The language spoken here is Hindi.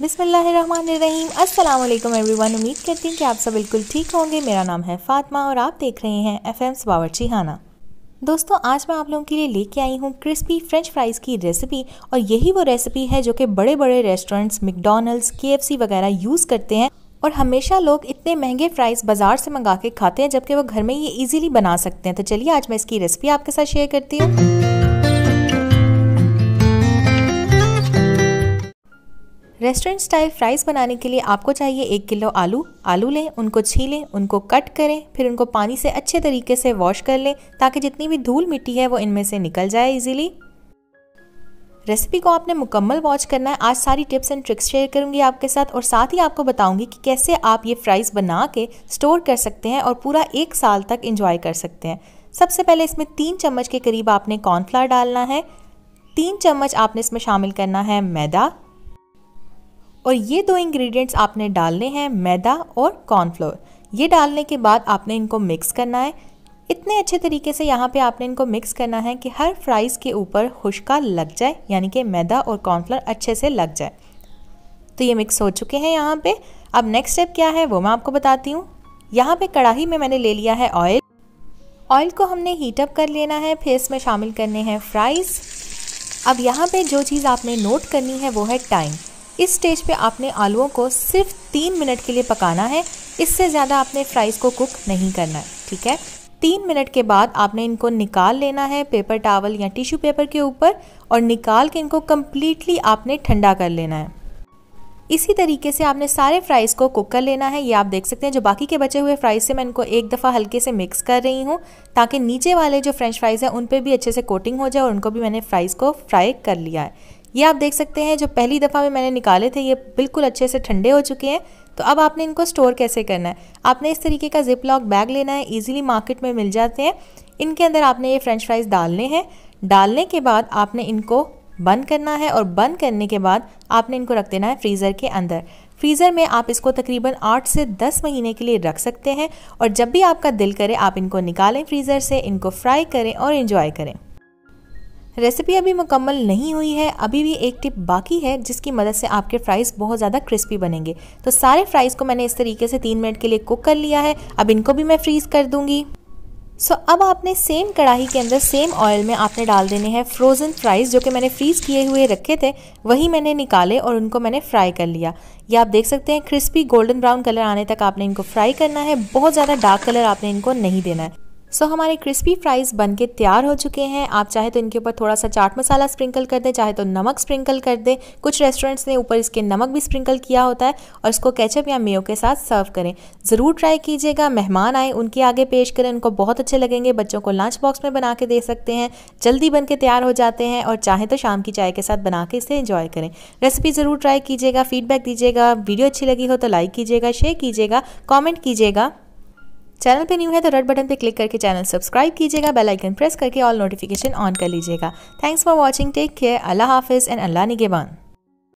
बिसमीम वालेकुम एवरीवन। उम्मीद करती हूँ कि आप सब बिल्कुल ठीक होंगे। मेरा नाम है फातिमा और आप देख रहे हैं एफ़ एम बावर्ची खाना दोस्तों, आज मैं आप लोगों के लिए लेके आई हूँ क्रिस्पी फ्रेंच फ्राइज़ की रेसिपी और यही वो रेसिपी है जो कि बड़े बड़े रेस्टोरेंट्स, मैकडोनल्ड्स के वगैरह यूज़ करते हैं और हमेशा लोग इतने महँगे फ्राइज़ बाज़ार से मंगा के खाते हैं जबकि वो घर में ये इजीली बना सकते हैं। तो चलिए आज मैं इसकी रेसिपी आपके साथ शेयर करती हूँ। रेस्टोरेंट स्टाइल फ्राइज़ बनाने के लिए आपको चाहिए एक किलो आलू। आलू लें, उनको छीलें उनको कट करें, फिर उनको पानी से अच्छे तरीके से वॉश कर लें, ताकि जितनी भी धूल मिट्टी है वो इनमें से निकल जाए इजीली रेसिपी को आपने मुकम्मल वॉच करना है। आज सारी टिप्स एंड ट्रिक्स शेयर करूँगी आपके साथ और साथ ही आपको बताऊँगी कि कैसे आप ये फ्राइज़ बना के स्टोर कर सकते हैं और पूरा एक साल तक इंजॉय कर सकते हैं। सबसे पहले इसमें तीन चम्मच के करीब आपने कॉर्नफ्लावर डालना है। तीन चम्मच आपने इसमें शामिल करना है मैदा। और ये दो इंग्रेडिएंट्स आपने डालने हैं, मैदा और कॉर्नफ्लोर ये डालने के बाद आपने इनको मिक्स करना है। इतने अच्छे तरीके से यहाँ पे आपने इनको मिक्स करना है कि हर फ्राइज़ के ऊपर खुशका लग जाए, यानी कि मैदा और कॉर्नफ्लोर अच्छे से लग जाए। तो ये मिक्स हो चुके हैं यहाँ पे। अब नेक्स्ट स्टेप क्या है, वो मैं आपको बताती हूँ। यहाँ पे कढ़ाई में मैंने ले लिया है ऑयल ऑयल को हमने हीटअप कर लेना है, फिर इसमें शामिल करने हैं फ्राइज़ अब यहाँ पे जो चीज़ आपने नोट करनी है, वो है टाइम इस स्टेज पे आपने आलूओं को सिर्फ़ तीन मिनट के लिए पकाना है। इससे ज़्यादा आपने फ्राइज़ को कुक नहीं करना है, ठीक है? तीन मिनट के बाद आपने इनको निकाल लेना है पेपर टावल या टिश्यू पेपर के ऊपर और निकाल के इनको कम्प्लीटली आपने ठंडा कर लेना है। इसी तरीके से आपने सारे फ्राइज़ को कुक कर लेना है। ये आप देख सकते हैं, जो बाकी के बचे हुए फ्राइज़ से मैं इनको एक दफ़ा हल्के से मिक्स कर रही हूँ, ताकि नीचे वाले जो फ्रेंच फ्राइज़ हैं, उन पर भी अच्छे से कोटिंग हो जाए और उनको भी मैंने फ्राइज़ को फ्राई कर लिया है। ये आप देख सकते हैं, जो पहली दफ़ा में मैंने निकाले थे, ये बिल्कुल अच्छे से ठंडे हो चुके हैं। तो अब आपने इनको स्टोर कैसे करना है? आपने इस तरीके का जिप लॉक बैग लेना है ईजिली मार्केट में मिल जाते हैं। इनके अंदर आपने ये फ्रेंच फ्राइज़ डालने हैं। डालने के बाद आपने इनको बंद करना है और बंद करने के बाद आपने इनको रख देना है फ्रीज़र के अंदर। फ्रीज़र में आप इसको तकरीबन आठ से दस महीने के लिए रख सकते हैं और जब भी आपका दिल करे, आप इनको निकालें फ्रीज़र से, इनको फ्राई करें और इन्जॉय करें। रेसिपी अभी मुकम्मल नहीं हुई है अभी भी एक टिप बाकी है जिसकी मदद से आपके फ्राइज़ बहुत ज़्यादा क्रिस्पी बनेंगे। तो सारे फ्राइज़ को मैंने इस तरीके से तीन मिनट के लिए कुक कर लिया है। अब इनको भी मैं फ्रीज़ कर दूँगी। सो so, अब आपने सेम कढ़ाई के अंदर सेम ऑयल में आपने डाल देने हैं फ्रोज़न फ्राइज़ जो कि मैंने फ्रीज़ किए हुए रखे थे वही मैंने निकाले और उनको मैंने फ्राई कर लिया। ये आप देख सकते हैं क्रिस्पी गोल्डन ब्राउन कलर आने तक आपने इनको फ्राई करना है बहुत ज़्यादा डार्क कलर आपने इनको नहीं देना है। सो हमारे क्रिस्पी फ्राइज़ बन के तैयार हो चुके हैं। आप चाहे तो इनके ऊपर थोड़ा सा चाट मसाला स्प्रिंकल कर दें, चाहे तो नमक स्प्रिंकल कर दें। कुछ रेस्टोरेंट्स ने ऊपर इसके नमक भी स्प्रिंकल किया होता है और इसको केचप या मेयो के साथ सर्व करें। ज़रूर ट्राई कीजिएगा। मेहमान आए, उनके आगे पेश करें। उनको बहुत अच्छे लगेंगे। बच्चों को लंच बॉक्स में बना के दे सकते हैं। जल्दी बन के तैयार हो जाते हैं और चाहे तो शाम की चाय के साथ बना के इसे इंजॉय करें। रेसिपी ज़रूर ट्राई कीजिएगा। फीडबैक दीजिएगा। वीडियो अच्छी लगी हो तो लाइक कीजिएगा शेयर कीजिएगा कॉमेंट कीजिएगा। चैनल पे न्यू है तो रेड बटन पे क्लिक करके चैनल सब्सक्राइब कीजिएगा, बेल आइकन प्रेस करके ऑल नोटिफिकेशन ऑन कर लीजिएगा। Thanks for watching take care अल्लाह हाफिज़ एंड अल्लाह निगेबान।